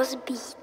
rozbít.